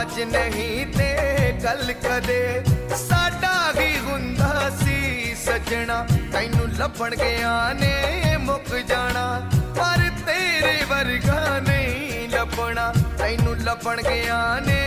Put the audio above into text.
ਅੱਜ ਨਹੀਂ ਤੇ ਕੱਲ ਕਦੇ। ਸਾਡਾ ਵੀ ਹੁੰਦਾ ਸੀ ਸਜਣਾ। ਤੈਨੂੰ ਲੱਭਣ ਗਿਆ ਨੇ, ਮੁੱਕ ਜਾਣਾ। ਪਰ ਤੇਰੇ ਵਰਗਾ ਨਹੀਂ ਲੱਭਣਾ। ਤੈਨੂੰ ਲੱਭਣ ਗਿਆ ਨੇ